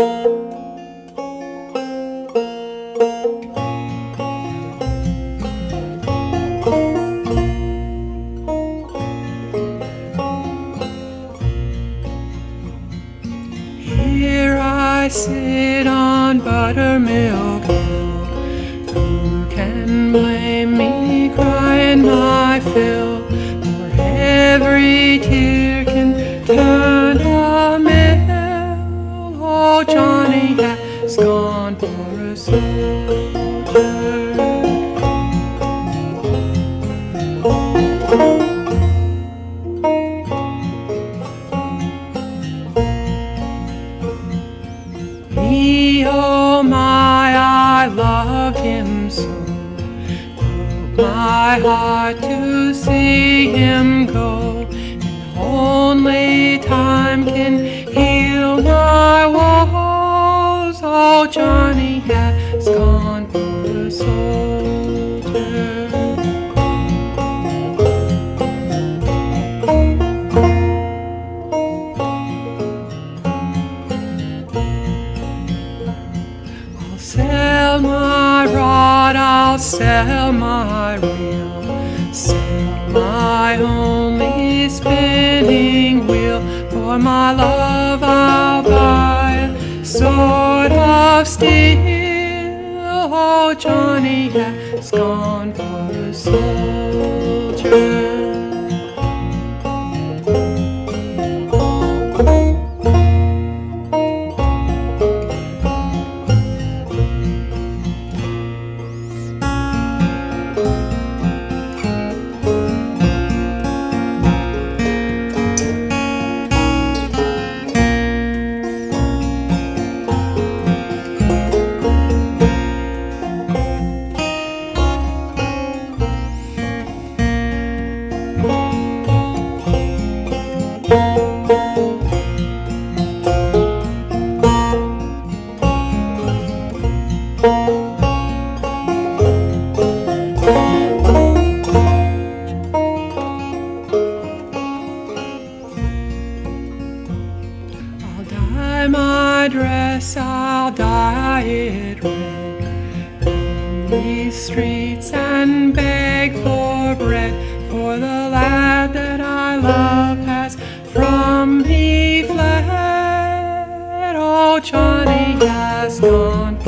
Here I sit on buttermilk. Who can blame me crying my fill? Oh, Johnny has gone for a soldier. Me, oh my, I loved him so. Broke my heart to see him I'll sell my reel, sell my only spinning wheel. For my love, I'll buy a sword of steel. Oh, Johnny has gone for a soldier. My dress, I'll dye it red. In these streets and beg for bread, for the lad that I love has from me fled. Oh, Johnny has gone